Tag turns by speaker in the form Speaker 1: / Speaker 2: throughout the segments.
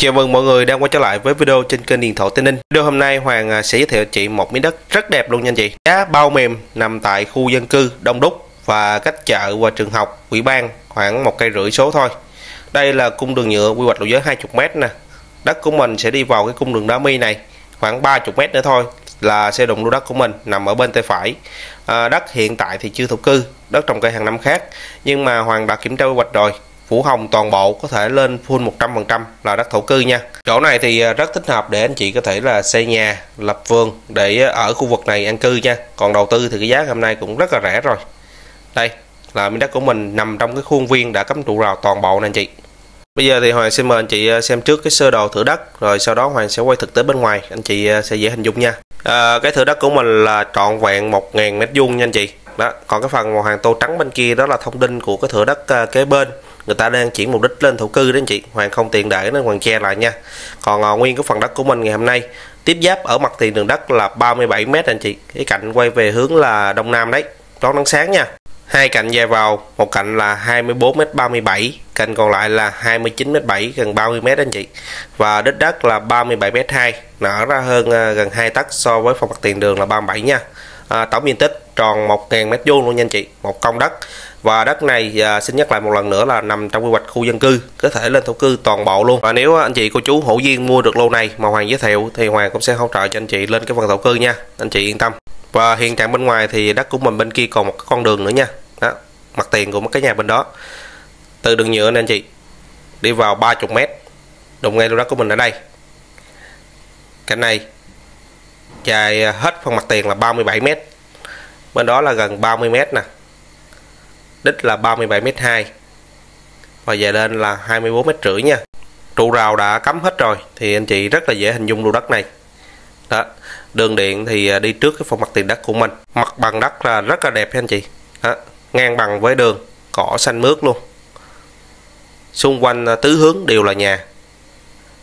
Speaker 1: Chào mừng mọi người đang quay trở lại với video trên kênh Điện thoại Tây Ninh. Video hôm nay Hoàng à, sẽ giới thiệu chị một miếng đất rất đẹp luôn nha anh chị. Giá bao mềm nằm tại khu dân cư Đông Đúc và cách chợ và trường học, ủy ban khoảng một cây rưỡi số thôi. Đây là cung đường nhựa quy hoạch lộ giới 20 m nè. Đất của mình sẽ đi vào cái cung đường đá mi này khoảng 30 m nữa thôi là xe đụng lô đất của mình nằm ở bên tay phải. À, đất hiện tại thì chưa thổ cư, đất trồng cây hàng năm khác nhưng mà Hoàng đã kiểm tra quy hoạch rồi phủ hồng toàn bộ có thể lên full 100% là đất thổ cư nha. Chỗ này thì à, rất thích hợp để anh chị có thể là xây nhà lập vườn để à, ở khu vực này an cư nha. Còn đầu tư thì cái giá hôm nay cũng rất là rẻ rồi. Đây là miếng đất của mình nằm trong cái khuôn viên đã cắm trụ rào toàn bộ nè anh chị. Bây giờ thì Hoàng xin mời anh chị à, xem trước cái sơ đồ thửa đất rồi sau đó Hoàng sẽ quay thực tế bên ngoài anh chị sẽ dễ hình dung nha. À, cái thửa đất của mình là trọn vẹn 1.000 mét vuông nha anh chị. Đó còn cái phần màu hàng tô trắng bên kia đó là thông tin của cái thửa đất kế bên người ta đang chuyển mục đích lên thổ cư đó anh chị. Hoàng không tiền để nên hoàng che lại nha. Còn à, nguyên cái phần đất của mình ngày hôm nay tiếp giáp ở mặt tiền đường đất là 37 m anh chị. Cái cạnh quay về hướng là đông nam đấy. Đón nắng sáng nha. Hai cạnh dài vào một cạnh là 24 m 37 cạnh còn lại là 29 m 7 gần 30 m anh chị. Và đất đất là 37 m 2 nở ra hơn à, gần 2 tấc so với phần mặt tiền đường là 37 nha. À, tổng diện tích tròn 1.000 m vuông luôn nha anh chị. Một công đất và đất này à, xin nhắc lại một lần nữa là nằm trong quy hoạch khu dân cư có thể lên thổ cư toàn bộ luôn. Và nếu anh chị cô chú hữu duyên mua được lô này mà hoàng giới thiệu thì hoàng cũng sẽ hỗ trợ cho anh chị lên cái phần thổ cư nha. Anh chị yên tâm. Và hiện trạng bên ngoài thì đất của mình bên kia còn một con đường nữa nha. Đó mặt tiền của một cái nhà bên đó. Từ đường nhựa nè anh chị đi vào 30 mét. Đụng ngay lô đất của mình ở đây. Cạnh này dài hết phần mặt tiền là 37 mét. Bên đó là gần 30 mét nè đích là 37 mét 2 và dài lên là 24 mét rưỡi nha. Trụ rào đã cắm hết rồi, thì anh chị rất là dễ hình dung lô đất này. Đó, đường điện thì à, đi trước cái phần mặt tiền đất của mình. Mặt bằng đất là rất là đẹp anh chị. Đó. ngang bằng với đường, cỏ xanh mướt luôn. Xung quanh à, tứ hướng đều là nhà.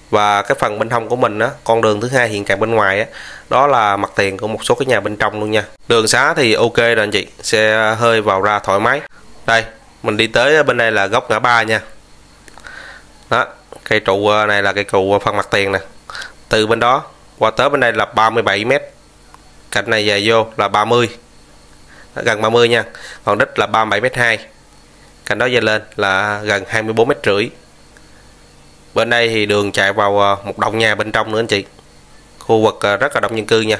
Speaker 1: Và cái phần bên hông của mình á, con đường thứ hai hiện trạng bên ngoài á, đó là mặt tiền của một số cái nhà bên trong luôn nha. Đường xá thì ok rồi anh chị xe à, hơi vào ra thoải mái đây, mình đi tới bên đây là góc ngã ba nha. Đó, cây trụ ờ, này là cây trụ ờ, phần mặt tiền nè. Từ bên đó qua tới bên đây là 37 mét. Cạnh này dài vô là 30 gần 30 nha. Còn đích là 37 mét 2 cạnh đó dài lên là gần 24 mét rưỡi. Bên đây thì đường chạy vào ờ, một đồng nhà bên trong nữa anh chị. Khu vực rất là đông dân cư nha.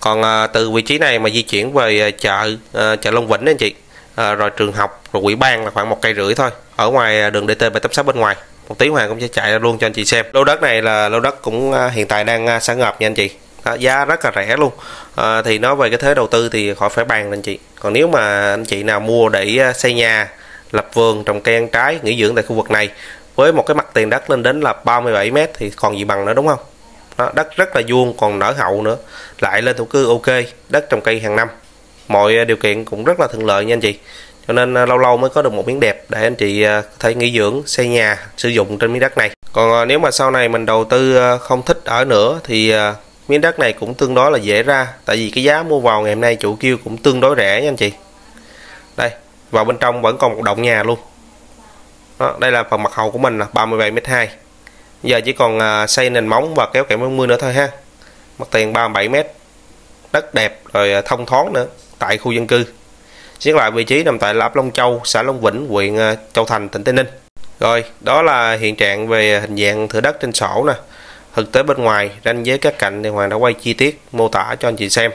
Speaker 1: Còn từ vị trí này mà di chuyển về chợ chợ Long Vĩnh anh chị à, rồi trường học rồi quỹ ban là khoảng một cây rưỡi thôi. Ở ngoài à, đường DT 786 bên ngoài. Một tí hoàng cũng sẽ chạy ra luôn cho anh chị xem. Lô đất này là lô đất cũng à, hiện tại đang à, sáng ngập nha anh chị. Đó, giá rất là rẻ luôn. À, thì nói về cái thế đầu tư thì khỏi phải bàn anh chị. Còn nếu mà anh chị nào mua để à, xây nhà lập vườn trồng cây ăn trái nghỉ dưỡng tại khu vực này với một cái mặt tiền đất lên đến là 37 mét thì còn gì bằng nữa đúng không? Đó, đất rất là vuông còn nở hậu nữa. Lại lên thổ cư ok. Đất trồng cây hàng năm mọi à, điều kiện cũng rất là thuận lợi nha anh chị. Cho nên à, lâu lâu mới có được một miếng đẹp để anh chị à, có thể nghỉ dưỡng xây nhà sử dụng trên miếng đất này. Còn nếu mà sau này mình đầu tư không thích ở nữa thì miếng đất này cũng tương đối là dễ ra. Tại vì cái giá mua vào ngày hôm nay chủ kêu cũng tương đối rẻ nha anh chị. Đây vào bên trong vẫn còn một động nhà luôn. Đó, đây là phần mặt hậu của mình là 37 m 2 giờ chỉ còn xây nền móng và kéo kẽm mưa nữa thôi ha. Mặt tiền 37 m đất đẹp rồi thông thoáng nữa tại khu dân cư Xét lại vị trí nằm tại ấp Long Châu, xã Long Vĩnh, huyện ờ, Châu Thành, tỉnh Tây Ninh. Rồi, đó là hiện trạng về hình dạng thửa đất trên sổ nè. Thực tế bên ngoài, ranh giới các cạnh thì Hoàng đã quay chi tiết mô tả cho anh chị xem.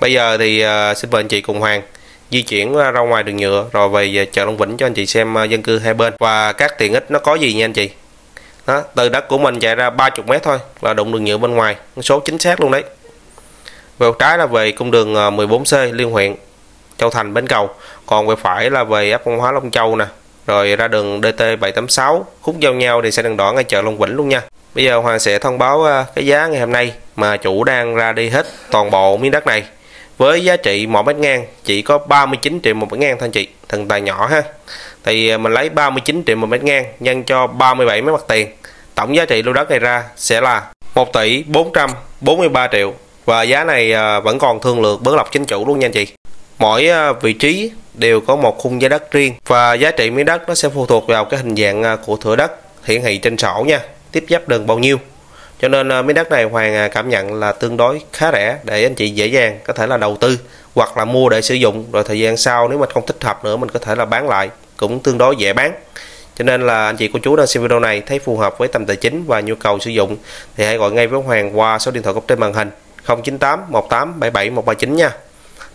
Speaker 1: Bây giờ thì ờ, xin mời anh chị cùng Hoàng di chuyển ờ, ra ngoài đường nhựa rồi về chợ Long Vĩnh cho anh chị xem dân cư hai bên và các tiện ích nó có gì nha anh chị. Đó, từ đất của mình chạy ra 30 mét thôi là đụng đường nhựa bên ngoài, số chính xác luôn đấy. Về trái là về cung đường ờ, 14C liên huyện, Châu Thành, Bến Cầu. Còn về phải là về ấp Văn Hóa Long Châu nè. Rồi ra đường DT 786 khúc giao nhau thì sẽ đường đỏ ngay chợ Long Vĩnh luôn nha. Bây giờ Hoàng sẽ thông báo ờ, cái giá ngày hôm nay mà chủ đang ra đi hết toàn bộ miếng đất này. Với giá trị một mét ngang, chỉ có 39 triệu một mét ngang thôi chị, thần tài nhỏ ha. Thì ờ, mình lấy 39 triệu một mét ngang nhân cho 37 mét mặt tiền. Tổng giá trị lô đất này ra sẽ là 1 tỷ 443 triệu và giá này à, vẫn còn thương lượng bớt lọc chính chủ luôn nha anh chị. Mỗi à, vị trí đều có một khung giá đất riêng và giá trị miếng đất nó sẽ phụ thuộc vào cái hình dạng à, của thửa đất hiển thị trên sổ nha, tiếp giáp đường bao nhiêu. Cho nên miếng đất này Hoàng cảm nhận là tương đối khá rẻ để anh chị dễ dàng có thể là đầu tư hoặc là mua để sử dụng. Rồi thời gian sau nếu mà không thích hợp nữa mình có thể là bán lại, cũng tương đối dễ bán. Cho nên là anh chị cô chú đang xem video này thấy phù hợp với tầm tài chính và nhu cầu sử dụng thì hãy gọi ngay với Hoàng qua số điện thoại góc trên màn hình. 098 18 77 139 nha.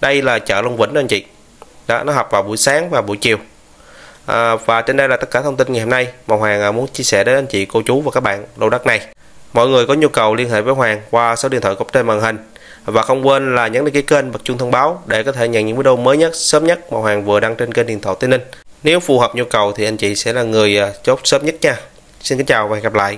Speaker 1: Đây là chợ Long Vĩnh đó anh chị. Đó nó hợp vào buổi sáng và buổi chiều. À, và trên đây là tất cả thông tin ngày hôm nay. Mà Hoàng à, muốn chia sẻ đến anh chị cô chú và các bạn lô đất này. Mọi người có nhu cầu liên hệ với Hoàng qua số điện thoại góc trên màn hình. Và không quên là nhấn đăng ký kênh bật chuông thông báo để có thể nhận những video mới nhất sớm nhất mà Hoàng vừa đăng trên kênh điện thoại Tây Ninh. Nếu phù hợp nhu cầu thì anh chị sẽ là người à, chốt sớm nhất nha. Xin kính chào và hẹn gặp lại.